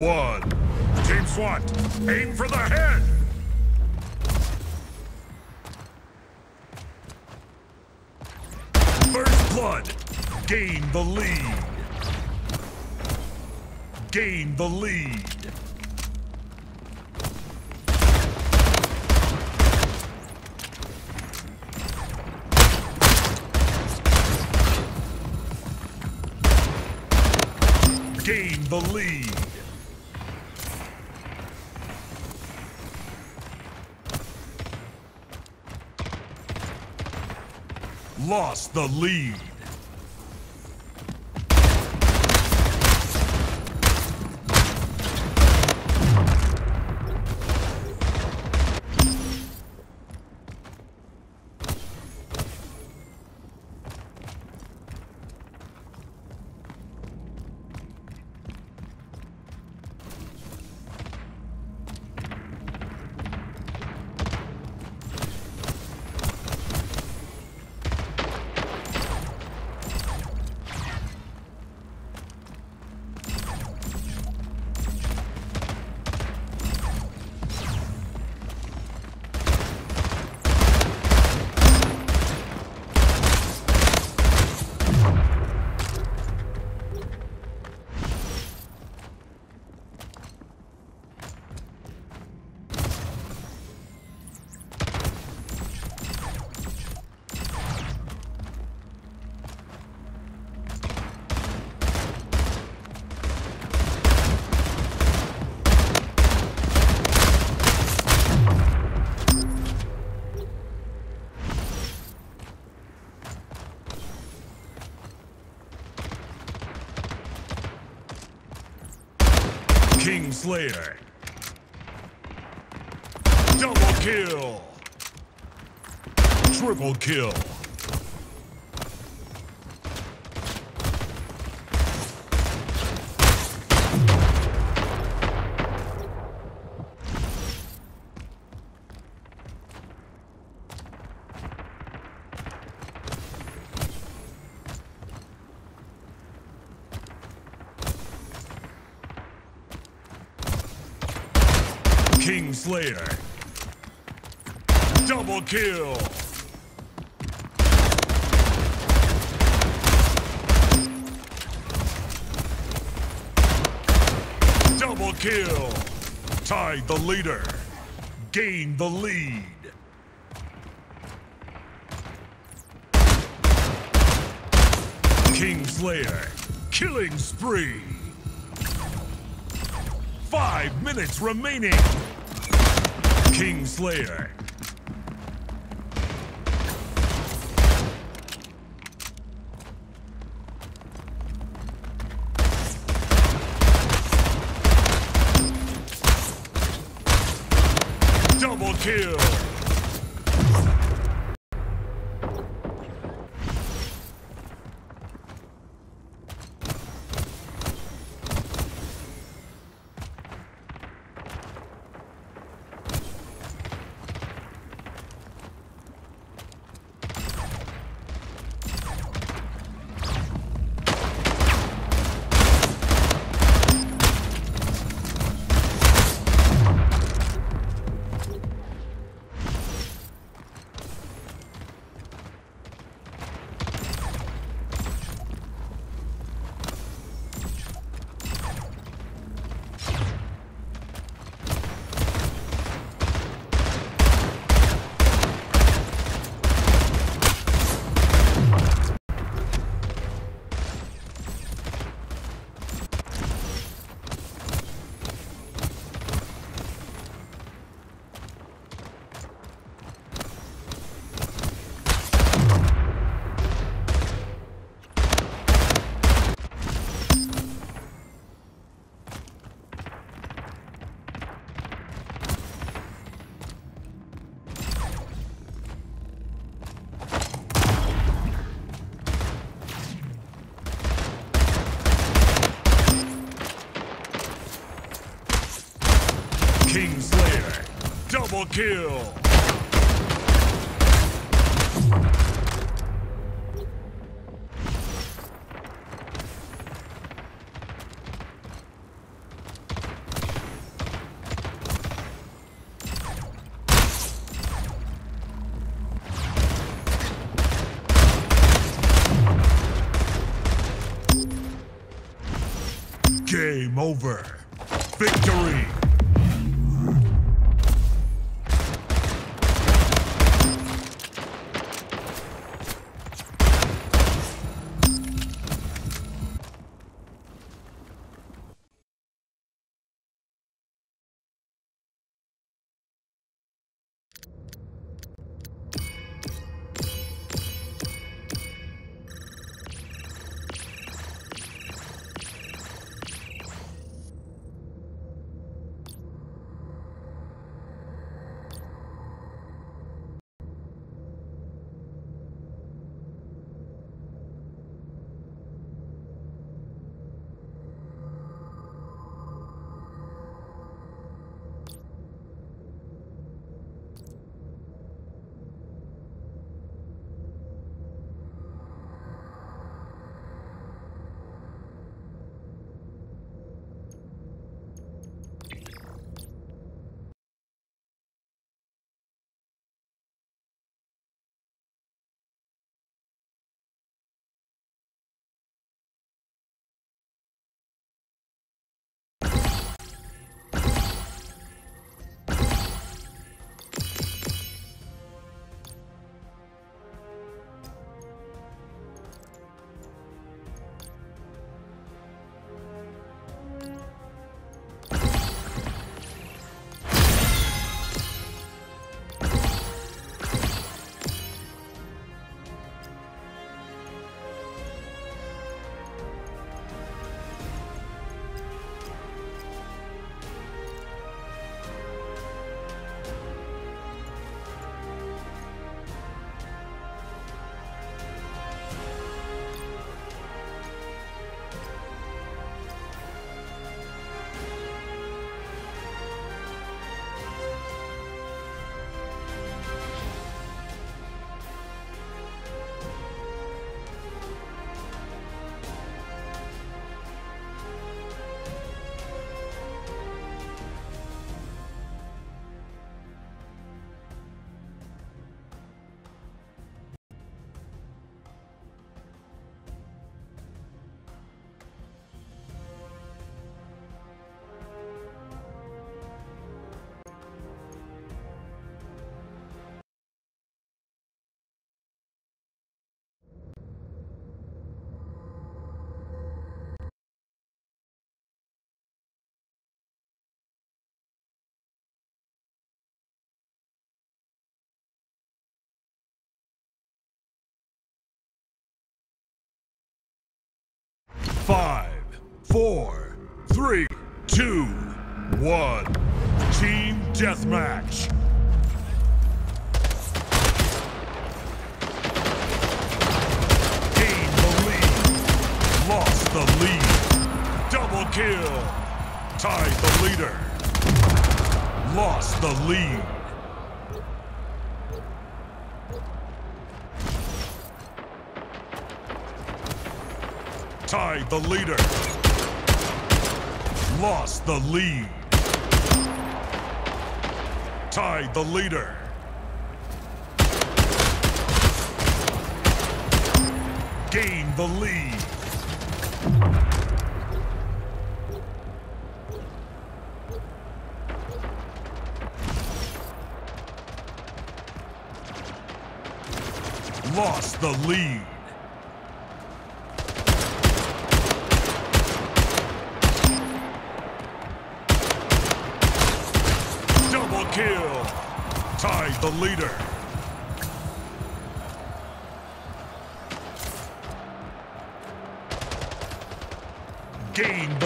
One. Team SWAT, aim for the head! First blood, gain the lead. Gain the lead. Gain the lead. Lost the lead. King Slayer. Double kill. Triple kill. King Slayer. Double kill. Double kill. Tied the leader. Gain the lead. King Slayer. Killing spree. Five minutes remaining. King Slayer. Double kill. Double kill. Game over. Five, four, three, two, one. Team Deathmatch. Gained the lead. Lost the lead. Double kill. Tied the leader. Lost the lead. Tied the leader. Lost the lead. Tied the leader. Gained the lead. Lost the lead. Double kill. Tied the leader. Gained